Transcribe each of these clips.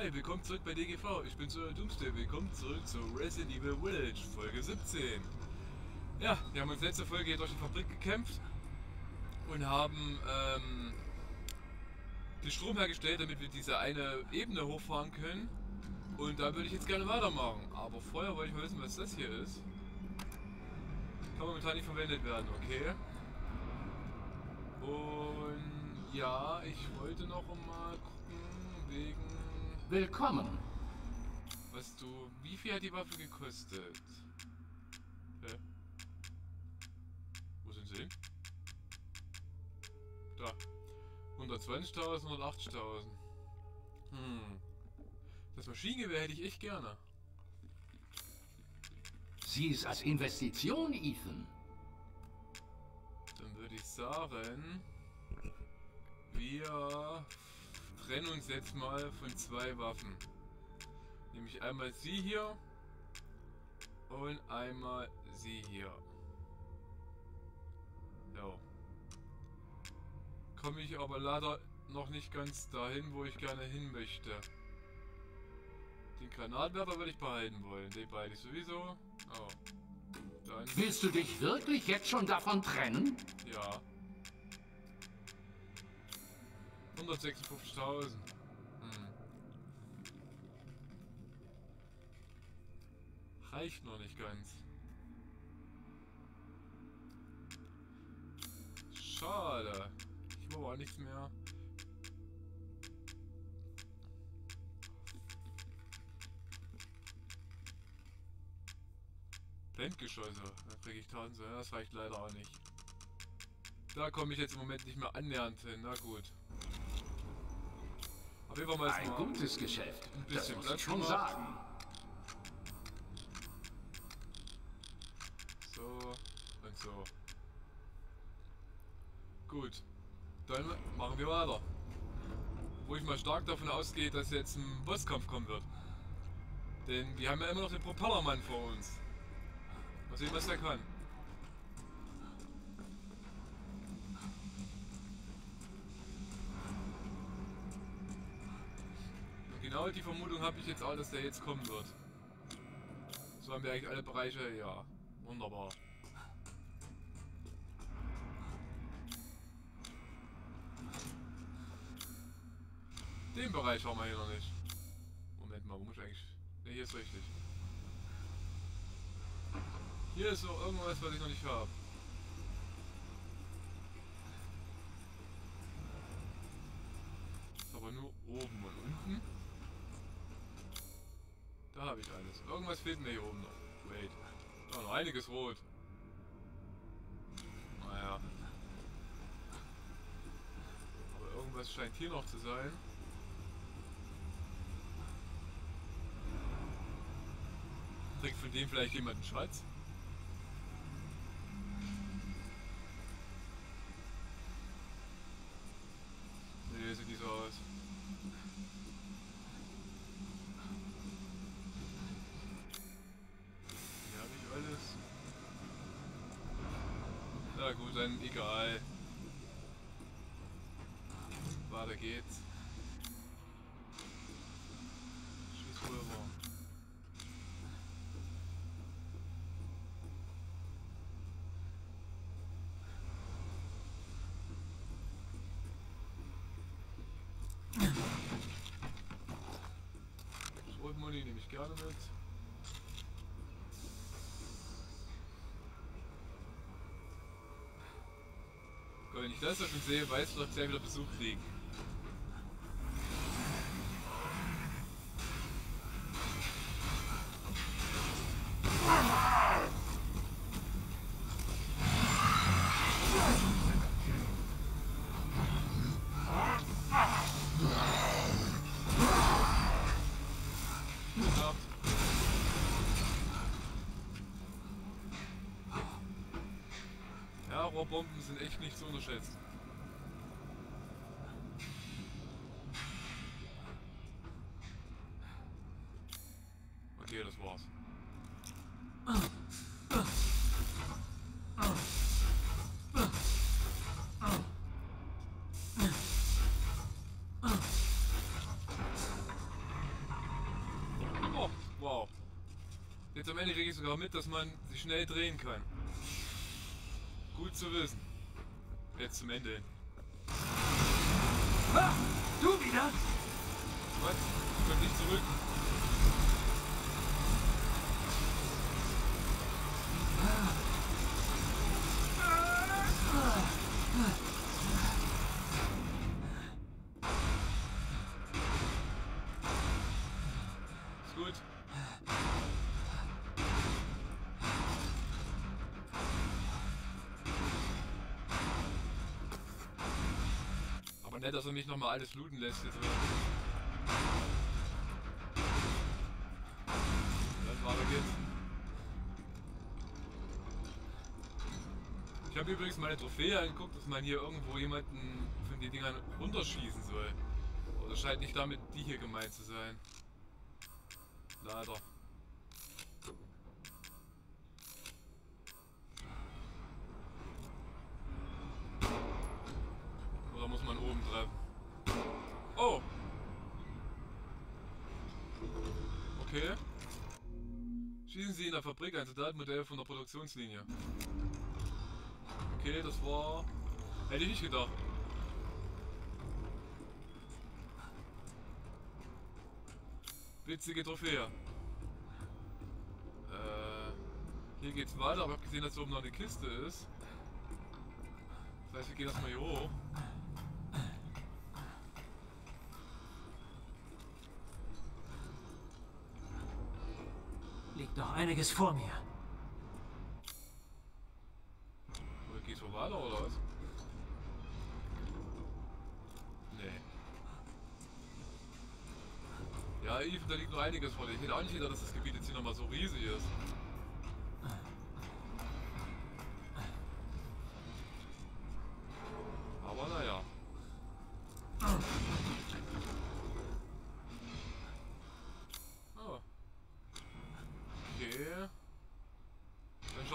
Hi, willkommen zurück bei DGV. Ich bin Sir Doomsday. Willkommen zurück zu Resident Evil Village, Folge 17. Ja, wir haben uns letzte Folge durch die Fabrik gekämpft und haben ähm, den Strom hergestellt, damit wir diese eine Ebene hochfahren können. Und da würde ich jetzt gerne weitermachen. Aber vorher wollte ich mal wissen, was das hier ist. Kann momentan nicht verwendet werden, okay. Und ja, ich wollte noch mal gucken, wegen... Willkommen. Was du... Wie viel hat die Waffe gekostet? Hä? Wo sind sie? Da. 120.000, 180.000. Hm. Das Maschinengewehr hätte ich echt gerne. Sieh es als Investition, Ethan. Dann würde ich sagen, wir trennen uns jetzt mal von zwei Waffen. Nämlich einmal sie hier und einmal sie hier. Ja. Komme ich aber leider noch nicht ganz dahin, wo ich gerne hin möchte. Den Granatwerfer würde ich behalten wollen. Den beide sowieso. Oh. Dann. Willst du dich wirklich jetzt schon davon trennen? Ja. 156.000. Hm. Reicht noch nicht ganz. Schade. Ich habe auch nichts mehr. Blendgeschosse. Da kriege ich 1000. Ja, das reicht leider auch nicht. Da komme ich jetzt im Moment nicht mehr annähernd hin. Na gut. Ein mal gutes Geschäft. ein Das bisschen muss ich schon sagen. So und so. Gut. Dann machen wir weiter. Wo ich mal stark davon ausgehe, dass jetzt ein Bosskampf kommen wird. Denn wir haben ja immer noch den Propellermann vor uns. Mal sehen, was der kann. Genau die Vermutung habe ich jetzt auch, dass der jetzt kommen wird. So haben wir eigentlich alle Bereiche, ja. Wunderbar. Den Bereich haben wir hier noch nicht. Moment mal, wo muss ich eigentlich... Ne, hier ist richtig. Hier ist noch irgendwas, was ich noch nicht habe. Irgendwas fehlt mir hier oben noch. Wait. Da noch einiges rot. Naja. Aber irgendwas scheint hier noch zu sein. Trägt von dem vielleicht jemand einen Schatz? Schrotmuni nehme ich gerne mit. Wenn ich das da schon sehe, weißt du, dass gleich wieder Besuch kriegen. Bomben sind echt nicht zu unterschätzen. Okay, das war's. Oh, wow. Jetzt am Ende kriege ich sogar mit, dass man sich schnell drehen kann. Gut zu wissen. Jetzt zum Ende hin. Ah, du wieder? Was? Ich komm nicht zurück. Nett, dass er mich nochmal alles looten lässt jetzt. Dann weiter geht's. Ich habe übrigens meine Trophäe angeguckt, dass man hier irgendwo jemanden von den Dingern runterschießen soll. Aber das scheint nicht damit die hier gemeint zu sein. Leider. Fabrik ein Soldatenmodell von der Produktionslinie. Okay, das war... Hätte ich nicht gedacht. Witzige Trophäe. Äh, hier geht's weiter, aber ich habe gesehen, dass oben noch eine Kiste ist. Das heißt, wir gehen erstmal hier hoch. Liegt noch einiges vor mir. Geht's wohl weiter oder was? Nee. Ja, Eve, da liegt noch einiges vor dir. Ich hätte auch nicht gedacht, dass das Gebiet jetzt hier nochmal so riesig ist.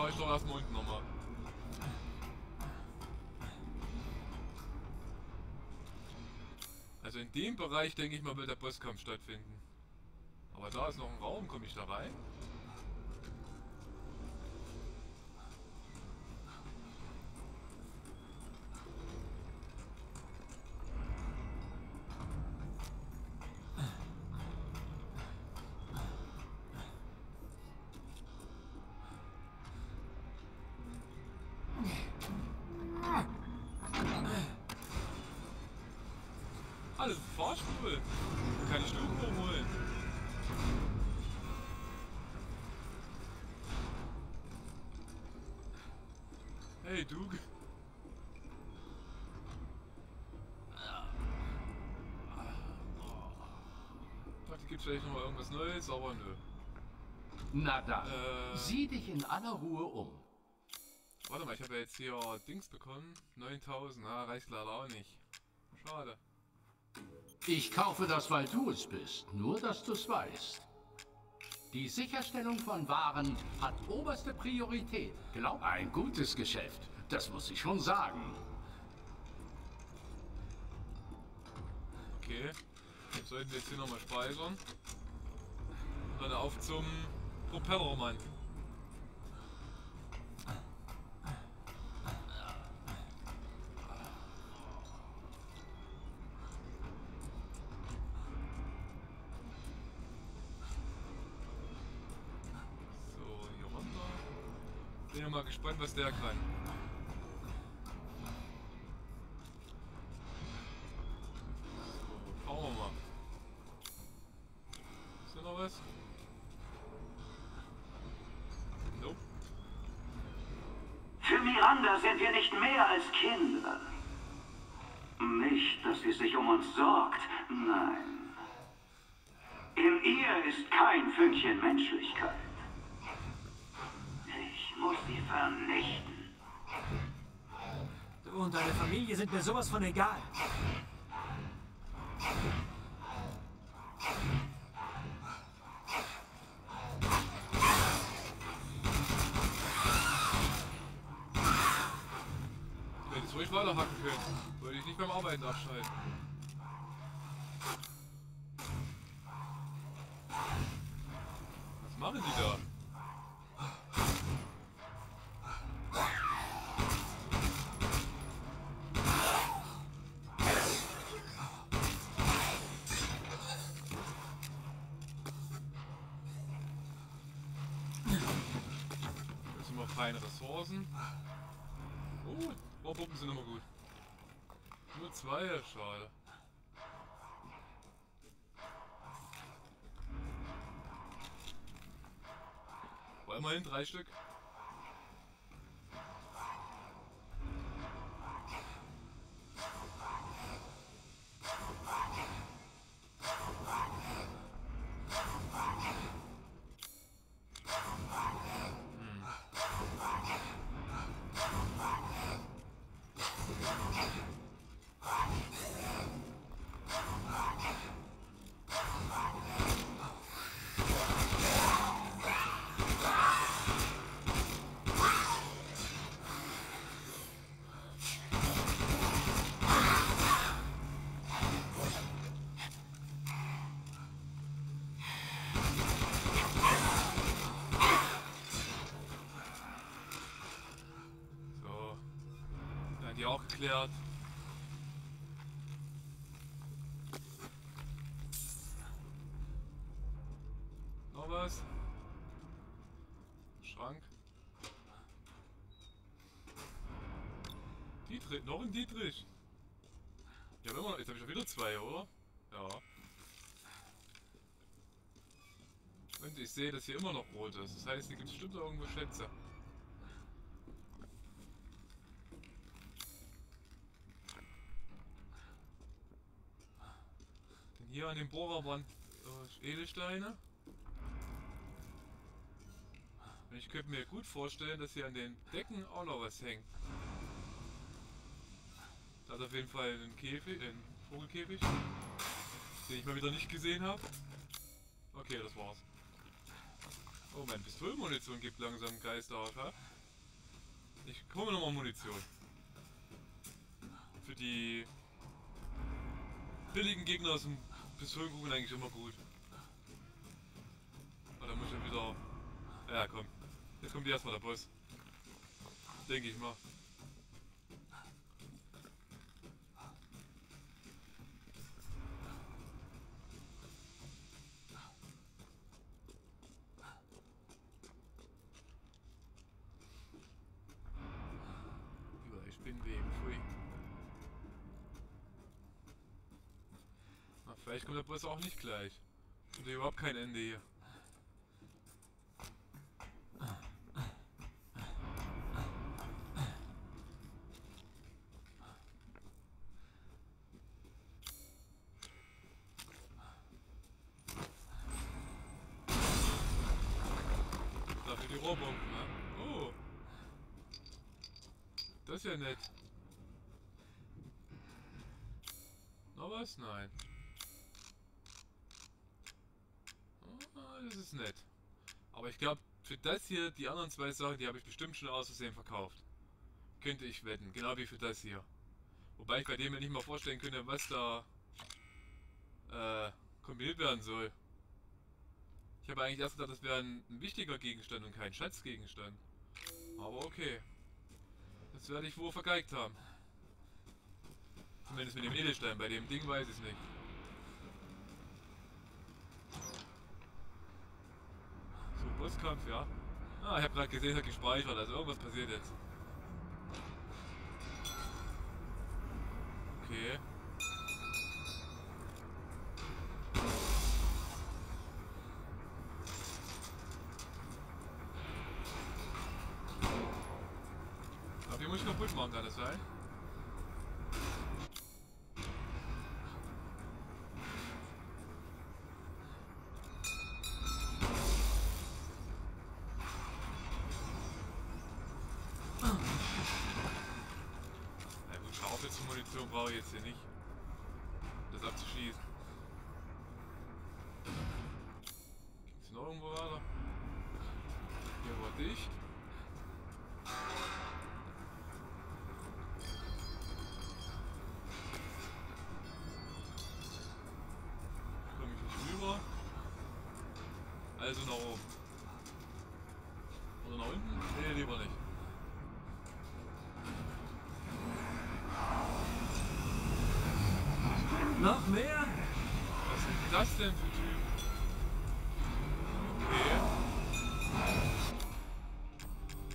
Schaue ich doch erstmal unten nochmal. Also in dem Bereich, denke ich mal, wird der Bosskampf stattfinden. Aber da ist noch ein Raum, komme ich da rein? Vielleicht noch mal irgendwas Neues, aber nö. Na dann, Äh. sieh dich in aller Ruhe um. Warte mal, ich habe ja jetzt hier Dings bekommen. 9000, ah, reicht leider auch nicht. Schade. Ich kaufe das, weil du es bist. Nur, dass du es weißt. Die Sicherstellung von Waren hat oberste Priorität. Glaub, ein gutes Geschäft. Das muss ich schon sagen. Wir sollten jetzt hier nochmal speichern. Und dann auf zum Propellermann. So, hier runter. Bin ja mal gespannt, was der kann. Mir sowas von egal. Du hättest ruhig weiterhacken können. Wollte ich nicht beim Arbeiten abschalten. Was machen die da? Keine Ressourcen. Oh, Rohrpuppen sind immer gut. Nur zwei, schade. War immerhin drei Stück. Geklärt. Noch was? Schrank. Dietrich, noch ein Dietrich. Ja, immer noch, jetzt habe ich schon wieder zwei, oder? Ja. Und ich sehe, dass hier immer noch rot ist. Das heißt, hier gibt es bestimmt irgendwo Schätze. Denn hier an dem Bohrer waren äh, Edelsteine. Ich könnte mir gut vorstellen, dass hier an den Decken auch noch was hängt. Da ist auf jeden Fall ein Käfig, ein Vogelkäfig, den ich mal wieder nicht gesehen habe. Okay, das war's. Oh, mein Pistolenmunition gibt langsam Geister auf, ha? Ich hole mir nochmal Munition. Für die billigen Gegner aus dem Pistolenkugeln eigentlich immer gut. Aber da muss ich wieder... Ja, komm. Jetzt kommt erstmal der Boss. Denke ich mal. Vielleicht kommt der Boss auch nicht gleich. Und überhaupt kein Ende hier. Dafür die Rohrbomben, ne? Oh. Das ist ja nett. Noch was? Nein. Ist nett. Aber ich glaube, für das hier, die anderen zwei Sachen, die habe ich bestimmt schon aus Versehen verkauft. Könnte ich wetten. Genau wie für das hier. Wobei ich bei dem mir nicht mal vorstellen könnte, was da äh, kombiniert werden soll. Ich habe eigentlich erst gedacht, das wäre ein, ein wichtiger Gegenstand und kein Schatzgegenstand. Aber okay. Das werde ich wohl vergeigt haben. Zumindest mit dem Edelstein. Bei dem Ding weiß ich es nicht. So, Bosskampf, ja. Ah, ich habe gerade gesehen, es hat gespeichert. Also irgendwas passiert jetzt. Okay. Also nach oben. Oder nach unten? Nee, lieber nicht. Noch mehr? Was sind das denn für Typen? Okay.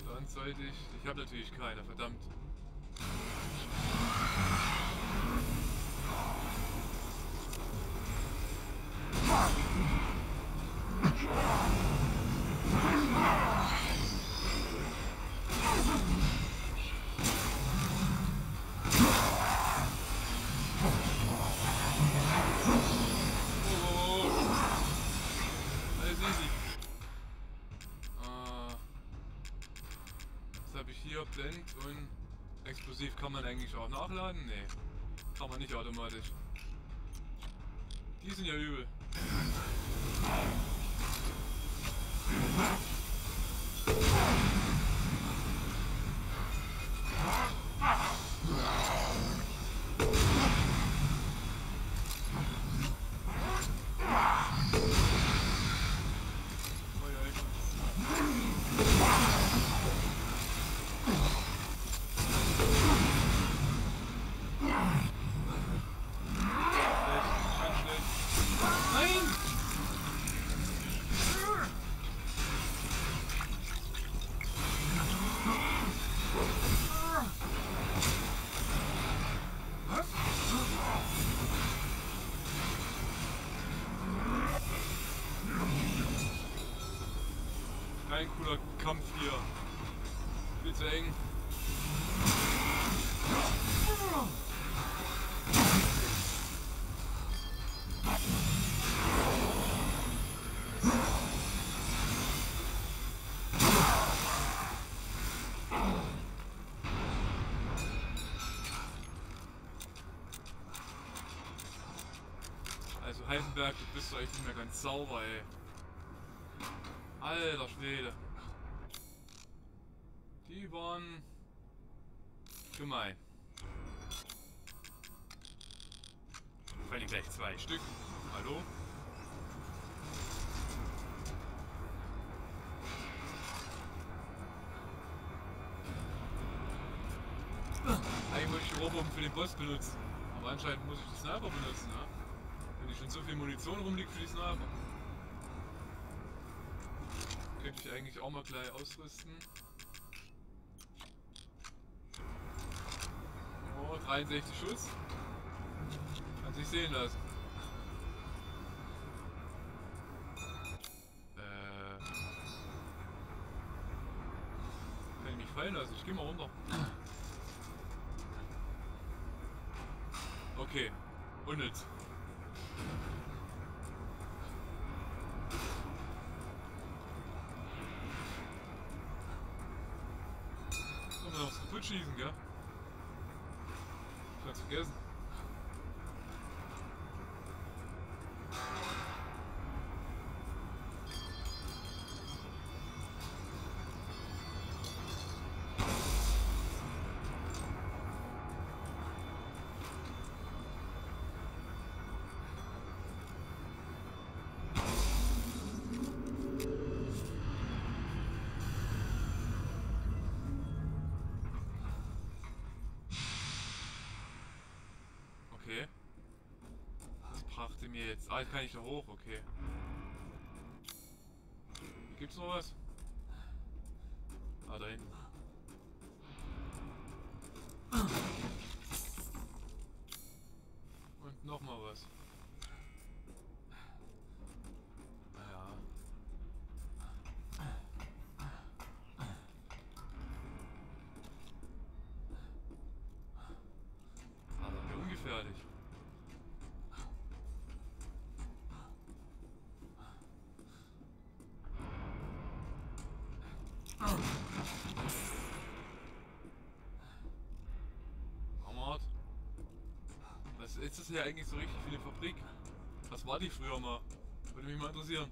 Dann soll sollte ich... Ich habe natürlich keine, verdammt. Explosiv kann man eigentlich auch nachladen? Nee, kann man nicht automatisch. Die sind ja übel. Oi, oi. Schlecht, ganz schlecht. Nein! Kein cooler Kampf hier. Viel zu eng. Also Heisenberg, du bist doch echt nicht mehr ganz sauber, ey. Alter Schwede. Ich die Rohrbomben für den Boss benutzen. Aber anscheinend muss ich die Sniper benutzen, ja? Wenn hier schon so viel Munition rumliegt für die Sniper. Könnte ich eigentlich auch mal gleich ausrüsten. Oh, 63 Schuss. Kann sich sehen lassen. Äh. Kann ich mich fallen lassen? Ich geh mal runter. Okay. Unnütz. Sollen wir noch kaputt schießen, gell? Ich hab's vergessen. Brachte mir jetzt. Ah, jetzt kann ich da hoch, okay. Gibt's noch was? Ah, da hinten. Und noch mal was. Naja. Aber mir ungefährlich. Hammerhart. Was ist hier eigentlich so richtig eine Fabrik? Was war die früher mal? Würde mich mal interessieren.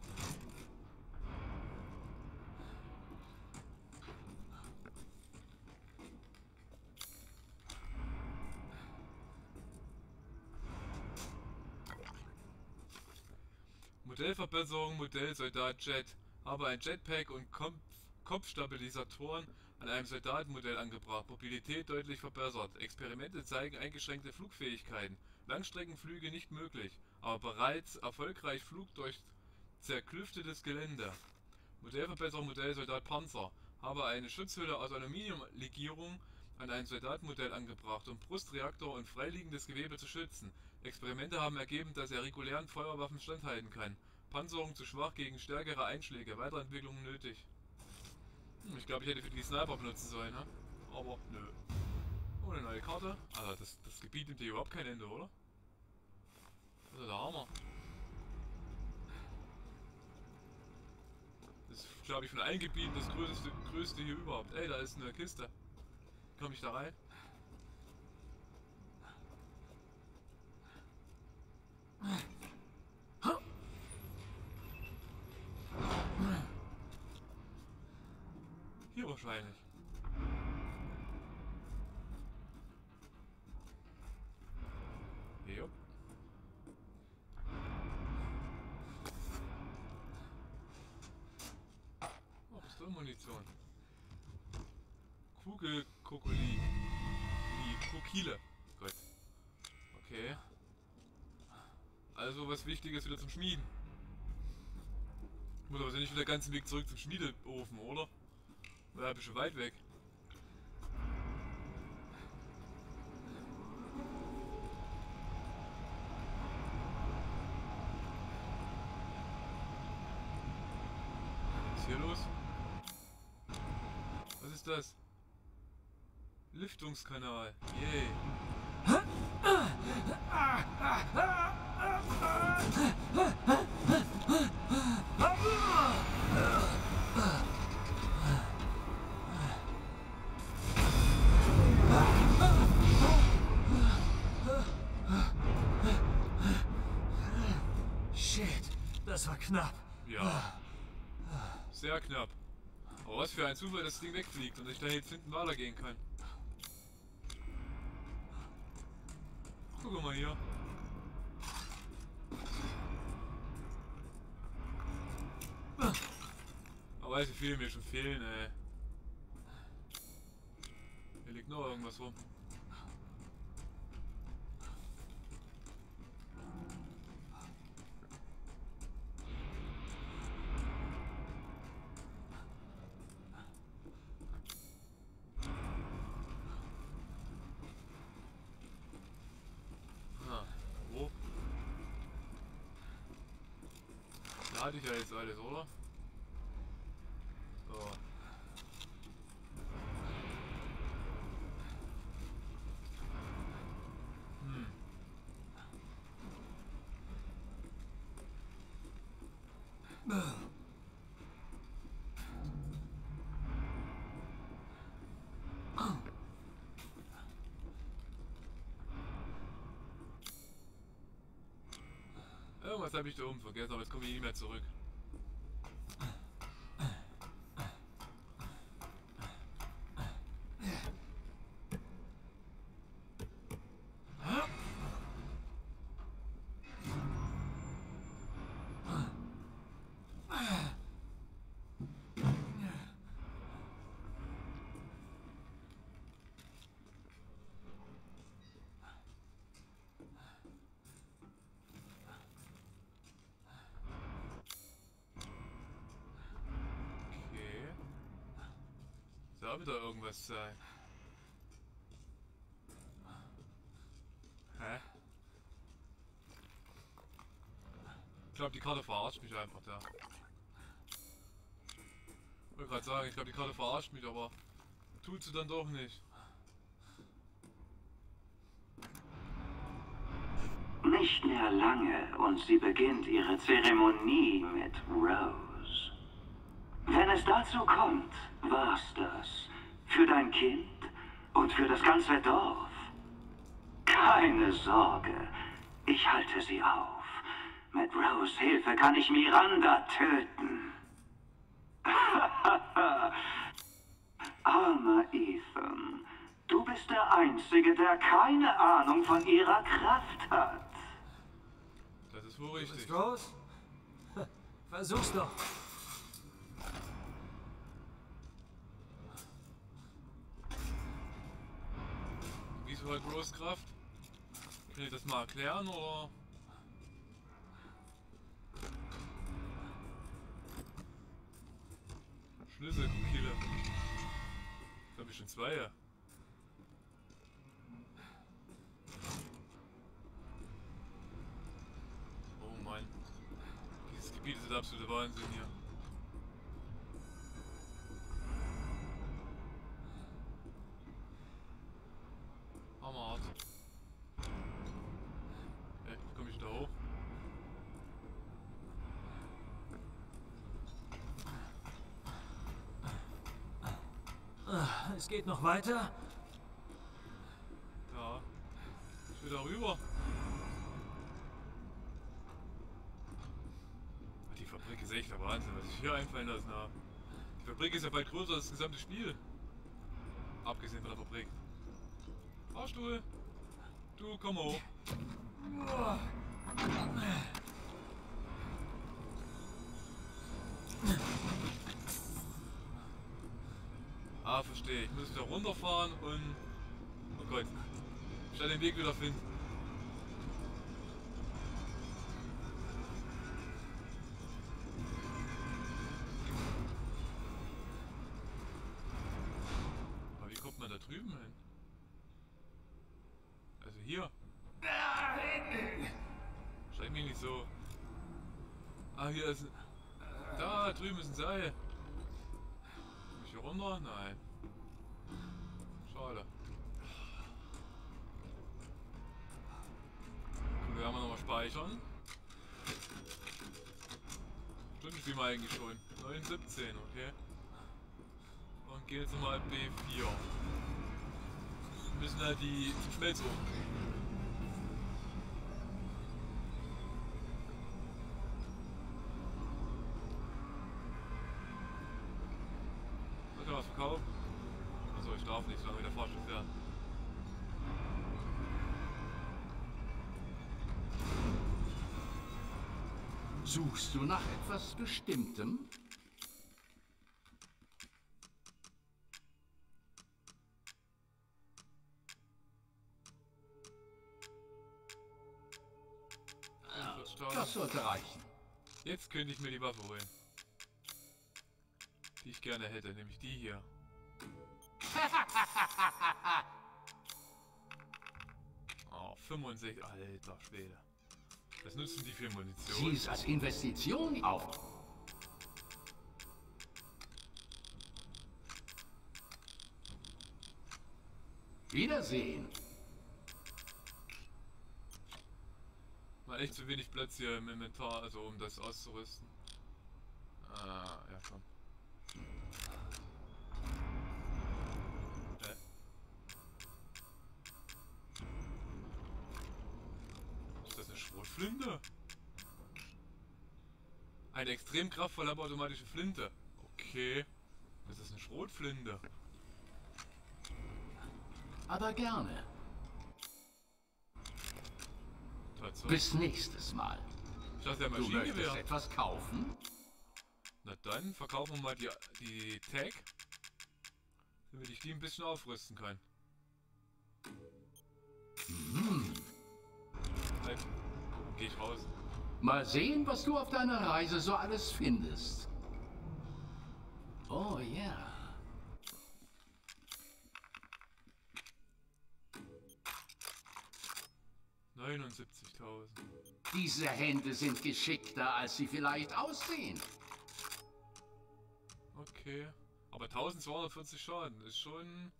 Modellverbesserung, Modell Soldat Jet. Habe ein Jetpack und Kopf Kopfstabilisatoren an einem Soldatenmodell angebracht. Mobilität deutlich verbessert. Experimente zeigen eingeschränkte Flugfähigkeiten. Langstreckenflüge nicht möglich, aber bereits erfolgreich Flug durch zerklüftetes Gelände. Modellverbesserung, Modell Soldat Panzer. Habe eine Schutzhülle aus Aluminiumlegierung an ein Soldatenmodell angebracht, um Brustreaktor und freiliegendes Gewebe zu schützen. Experimente haben ergeben, dass er regulären Feuerwaffen standhalten kann. Panzerung zu schwach gegen stärkere Einschläge. Weiterentwicklung nötig. Hm, ich glaube, ich hätte für die Sniper benutzen sollen, ne? Aber nö. Oh, eine neue Karte. Alter, das, das Gebiet nimmt hier überhaupt kein Ende, oder? Das ist der Hammer. Das ist, glaube ich, von allen Gebieten das größte, größte hier überhaupt. Ey, da ist eine Kiste. Komm ich da rein? Hier wahrscheinlich. Krokile. Gut. Okay. Also was Wichtiges wieder zum Schmieden. Muss aber nicht wieder den ganzen Weg zurück zum Schmiedeofen, oder? War ein bisschen weit weg. Was ist hier los? Was ist das? Lüftungskanal. Yay. Shit, das war knapp. Ja. Sehr knapp. Aber was für ein Zufall, dass das Ding wegfliegt und ich da jetzt hinten weitergehen kann. Guck mal hier. Aber weiß wie viele mir schon fehlen, ey. Hier liegt noch irgendwas rum. Ah, wo? Da hatte ich ja jetzt alles, oder? So. Hm. Irgendwas habe ich da oben vergessen, aber jetzt komme ich nicht mehr zurück. Soll wieder irgendwas sein. Hä? Ich glaube, die Karte verarscht mich einfach da. Ich wollte gerade sagen, ich glaube, die Karte verarscht mich, aber tut sie dann doch nicht. Nicht mehr lange und sie beginnt ihre Zeremonie mit Rose. Wenn es dazu kommt, war's das. Für dein Kind und für das ganze Dorf. Keine Sorge, ich halte sie auf. Mit Rose Hilfe kann ich Miranda töten. Armer Ethan, du bist der Einzige, der keine Ahnung von ihrer Kraft hat. Das ist wohl richtig. Ist Rose? Versuch's doch. Wieso hat Rose Kraft? Kann ich das mal erklären oder? Schlüsselkille. Da habe ich schon zwei. Oh Mann. Dieses Gebiet ist der absolute Wahnsinn hier. Geht noch weiter. Ja. Ich will da rüber. Die Fabrik ist echt der Wahnsinn, was ich hier einfallen lassen habe. Die Fabrik ist ja bald größer als das gesamte Spiel. Abgesehen von der Fabrik. Fahrstuhl. Du, komm hoch. Muss wieder runterfahren und... Oh Gott. Ich werde den Weg wieder finden. Aber wie kommt man da drüben hin? Also hier. Scheint mir nicht so. Ah, hier ist... Da drüben ist ein Seil. Komm ich hier runter? Nein. Wir mal nochmal speichern. Stimmt, sind wir eigentlich schon. 9,17, okay. Und gehen jetzt nochmal B4. Wir müssen halt die Schmelzofen. Was Suchst du nach etwas Bestimmtem? Das sollte reichen. Jetzt könnte ich mir die Waffe holen. Die ich gerne hätte, nämlich die hier. Oh, 65, alter Schwede. Was nutzen die für Munition? Sieh es als Investition auf. Wiedersehen. Mal echt zu wenig Platz hier im Inventar, also um das auszurüsten. Ah, ja komm. Extrem kraftvolle, aber automatische Flinte. Okay. Das ist eine Schrotflinte. Aber gerne. Tatsache. Bis nächstes Mal. Ich dachte, der Du möchtest Maschinengewehr. etwas kaufen? Na dann verkaufen wir mal die, die Tag, damit ich die ein bisschen aufrüsten kann. Halt, geh ich raus. Mal sehen, was du auf deiner Reise so alles findest. Oh ja. Yeah. 79.000. Diese Hände sind geschickter, als sie vielleicht aussehen. Okay. Aber 1240 Schaden ist schon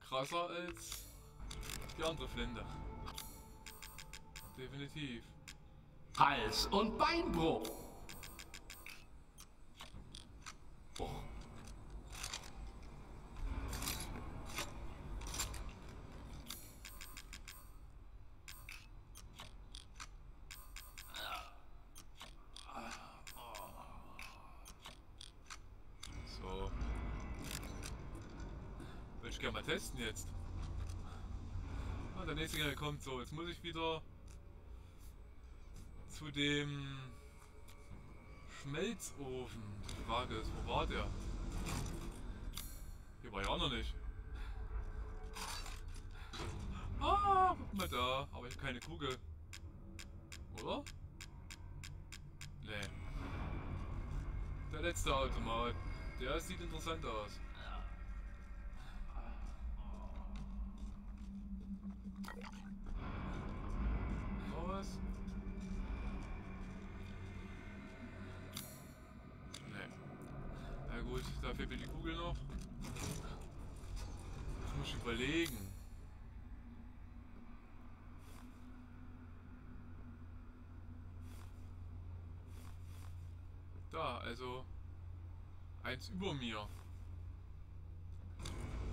krasser als die andere Flinte. Definitiv. Hals- und Beinbruch. So. Will ich gerne mal testen jetzt. Ah, der nächste kommt so. Jetzt muss ich wieder dem Schmelzofen. Die Frage ist, wo war der? Hier war ja auch noch nicht. Ah, guck mal da. Aber ich habe keine Kugel. Oder? Nee. Der letzte Automat. Der sieht interessant aus. Gut, dafür bin die Kugel noch. Das muss ich überlegen. Da, also eins über mir.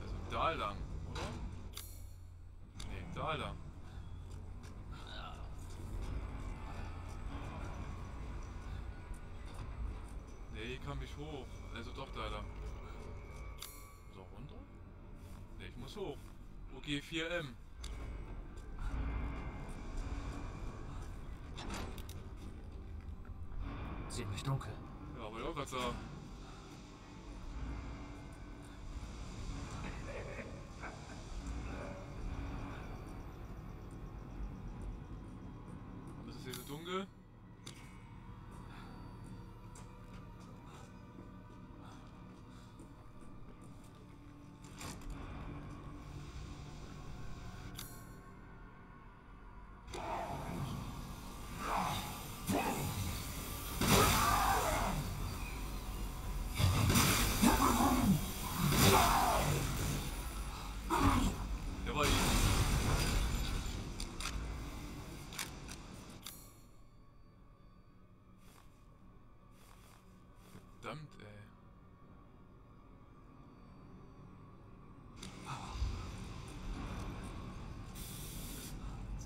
Also da lang, oder? Ne, da lang. Nee, ich kann mich hoch. Also doch da lang. So runter? Ne, ich muss hoch. Okay, 4M. Ziemlich dunkel. Ja, ich auch gerade sagen.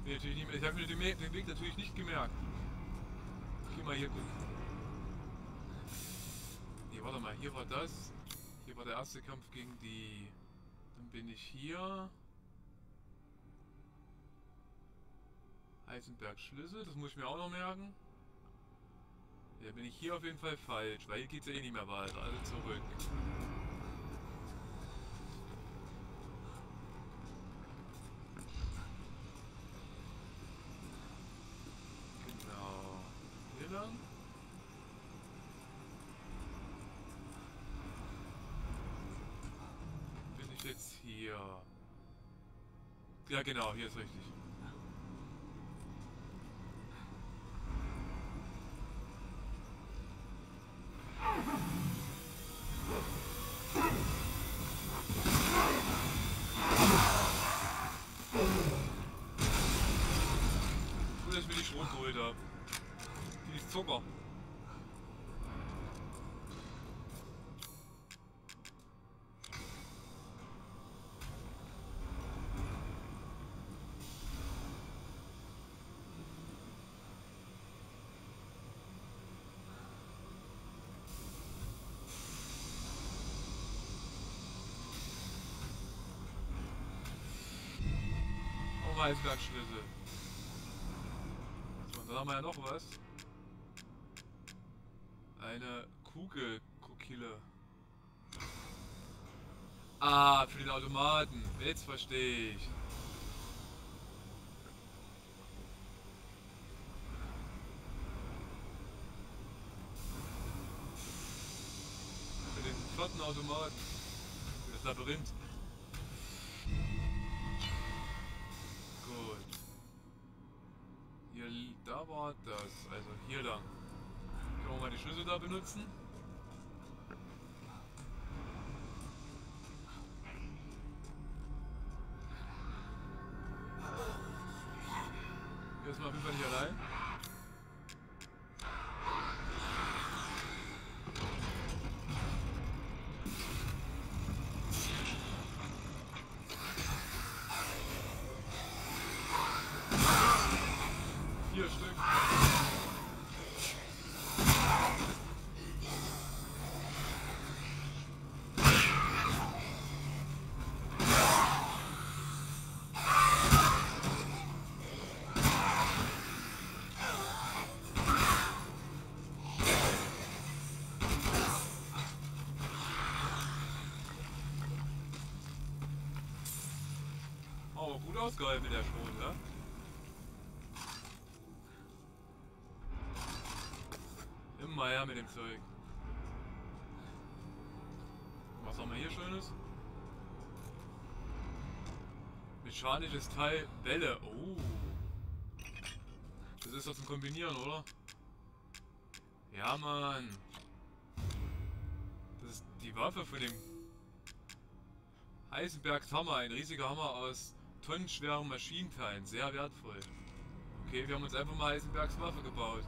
Mir natürlich nicht mehr, ich habe mir den, Weg natürlich nicht gemerkt. Ich geh mal hier gucken. Nee, warte mal, hier war das. Hier war der erste Kampf gegen die. Dann bin ich hier. Heisenberg Schlüssel, das muss ich mir auch noch merken. Ja, bin ich hier auf jeden Fall falsch, weil hier geht's ja eh nicht mehr weiter. Also zurück. Genau. Hier lang. Bin ich jetzt hier? Ja genau, hier ist richtig. Auch Eisbergschlüssel. So, und dann haben wir ja noch was. Eine Kugelkokille. Ah, für den Automaten. Jetzt verstehe ich. Für den flotten Automaten. Für das Labyrinth. Hier lang. Können wir mal die Schlüssel da benutzen? Gut ausgehalten mit der Schrot, ne? Immer her mit dem Zeug. Was haben wir hier Schönes? Mechanisches Teil Bälle. Oh. Das ist doch zum Kombinieren, oder? Ja, Mann. Das ist die Waffe von dem Heisenberg Hammer, ein riesiger Hammer aus tonnenschweren Maschinenteilen, sehr wertvoll. Okay, wir haben uns einfach mal Heisenbergs Waffe gebaut.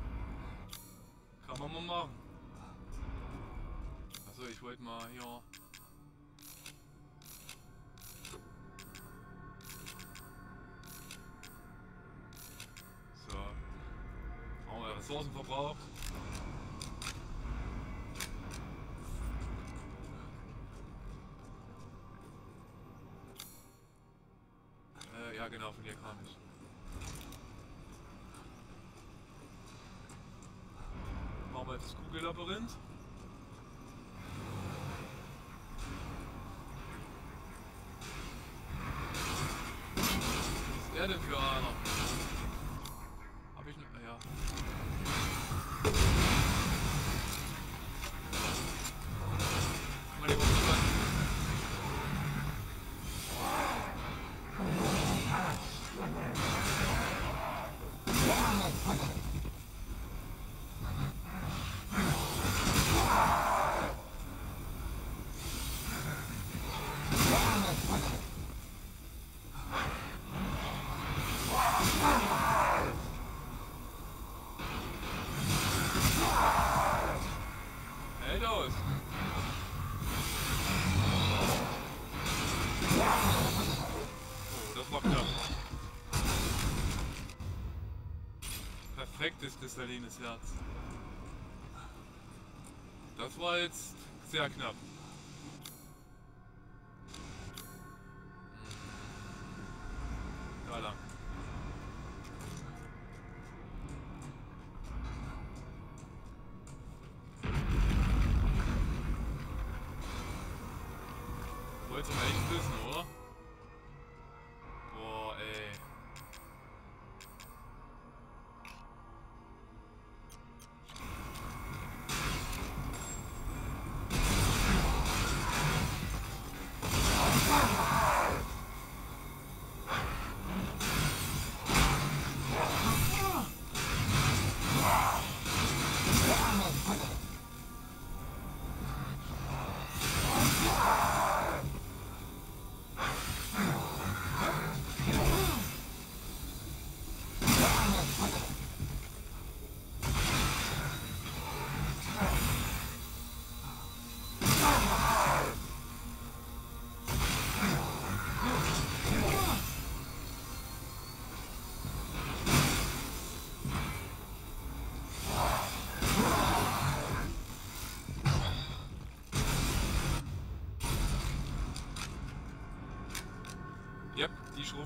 Kann man mal machen. Achso, ich wollte mal hier... So. Haben wir Ressourcen verbraucht. Ja kam ich. Machen wir das Kugellabyrinth. Kristallines Herz. Das war jetzt sehr knapp.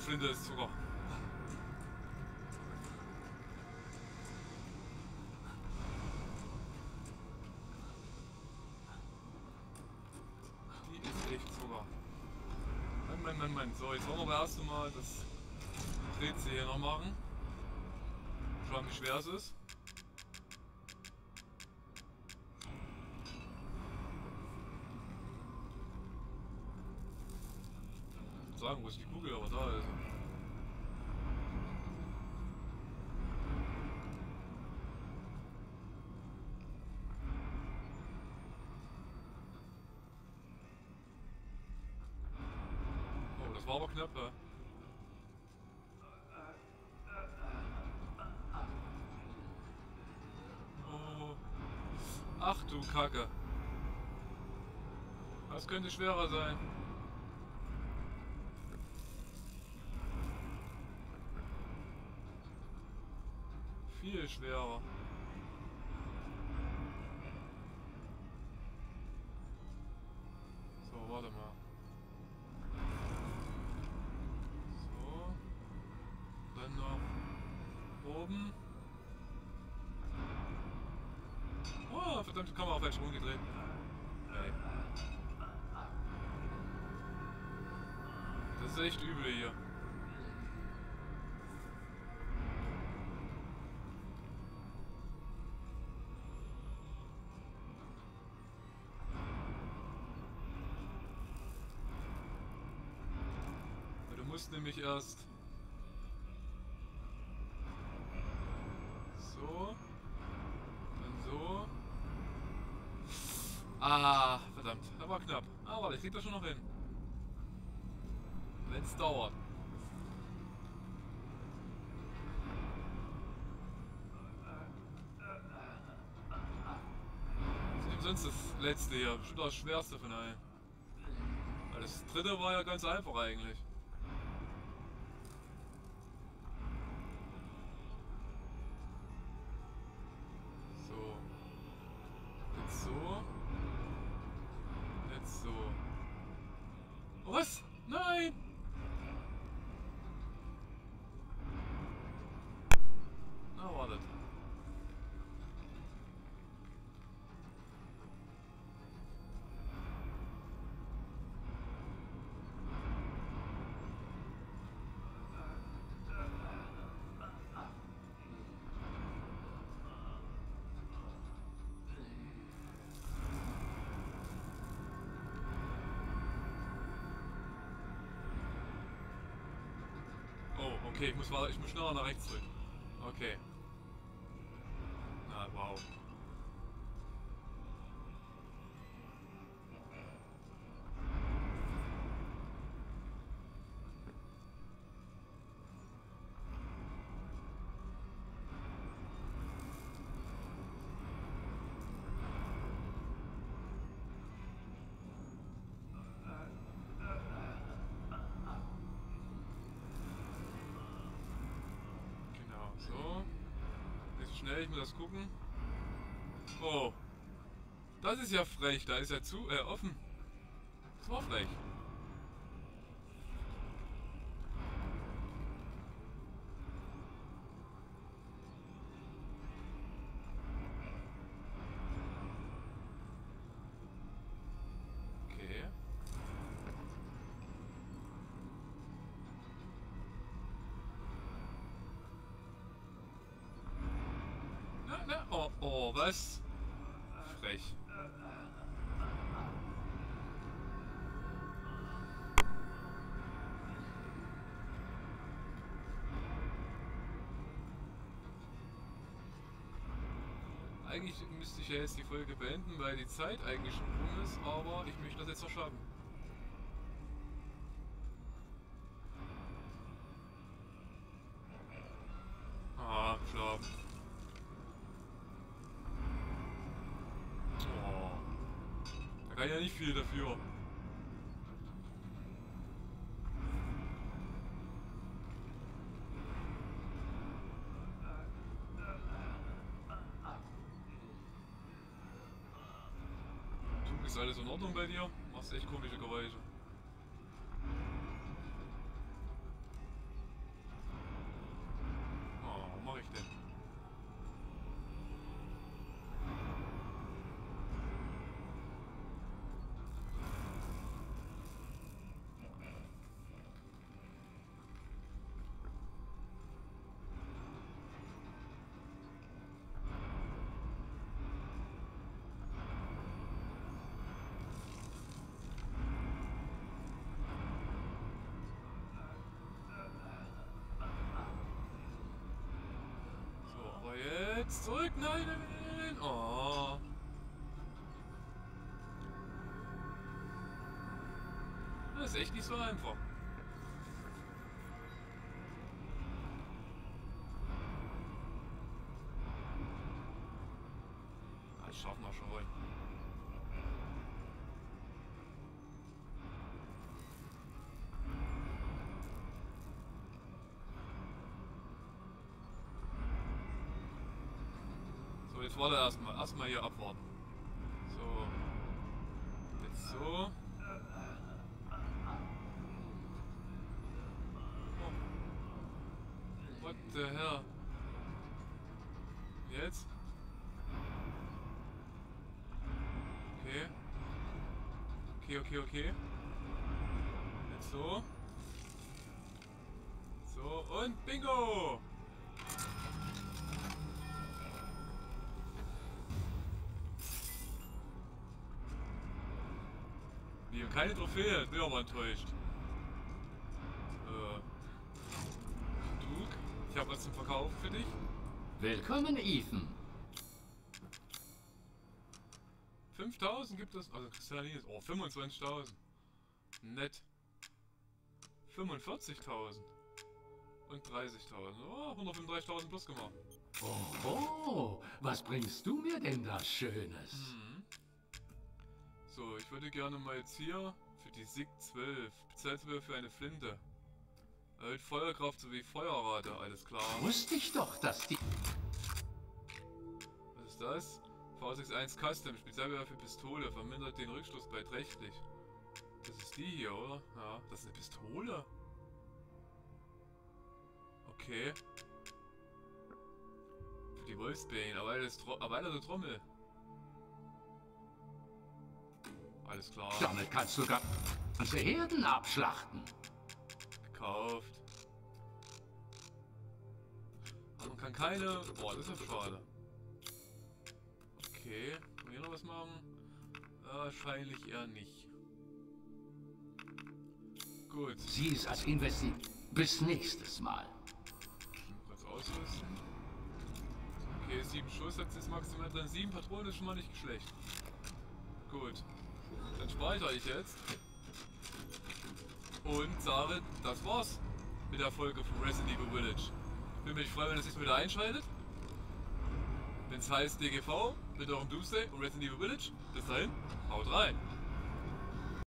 Schrotflinte ist Zucker. Die ist echt Zucker. Mann, Mann, Mann, Mann. So, jetzt wollen wir aber erst mal das hier noch machen. Schauen, wie schwer es ist. sagen, wo ist die Kugel, aber da ist sie. Oh, das war aber knapp, ja. Oh. Ach du Kacke. Das könnte schwerer sein. Viel schwerer. So, warte mal. So. Dann noch oben. Oh, verdammte Kamera falsch rumgedreht. Das ist echt übel hier. Du musst nämlich erst so, dann so. Ah, verdammt. Das war knapp. Aber ah, ich krieg das schon noch hin. Wenn es dauert. Das sonst das letzte hier. Bestimmt das schwerste von allen. Weil das dritte war ja ganz einfach eigentlich. Okay, ich muss, ich muss schneller nach rechts drücken. Okay. Das gucken. Oh. Das ist ja frech, da ist er zu, äh, offen. Das war frech. Was? Frech. Eigentlich müsste ich ja jetzt die Folge beenden, weil die Zeit eigentlich schon rum ist, aber ich möchte das jetzt noch schaffen. Ordnung bei dir? Machst echt komische Geräusche. Jetzt zurück. Nein, nein, nein. Oh. Das ist echt nicht so einfach. Jetzt warte erstmal. Erstmal hier abwarten. Keine Trophäe, bin aber enttäuscht. Äh, Duke, ich habe was zum Verkaufen für dich. Willkommen, Ethan. 5000 gibt es. Also Kristallines. Oh, 25.000. Nett. 45.000. Und 30.000. Oh, 135.000 plus gemacht. Oh, was bringst du mir denn da Schönes? Mhm. So, ich würde gerne mal jetzt hier für die SIG 12. Bezahlst für eine Flinte. Erhöht Feuerkraft sowie Feuerrate, alles klar. Wusste ich doch, dass die... Was ist das? V61 Custom, Spezialwaffe für Pistole, vermindert den Rückstoß beträchtlich. Das ist die hier, oder? Ja, das ist eine Pistole. Okay. Für die Wolfsbane, erweiterte Trommel. Alles klar. Damit kannst du ganze Herden abschlachten. Gekauft. Aber man kann keine... Boah, das ist ja schade. Okay. Können wir hier noch was machen? Wahrscheinlich eher nicht. Gut. Sieh es als Investi... Bis nächstes Mal. Kurz ausrüsten. Okay, sieben Schuss hat es maximal drin. Sieben Patronen ist schon mal nicht schlecht. Gut. Dann speichere ich jetzt. Und sage, das war's mit der Folge von Resident Evil Village. Ich bin mich frei, wenn ihr sich wieder einschaltet. Wenn es heißt DGV mit eurem Doomsday und Resident Evil Village. Bis dahin, haut rein!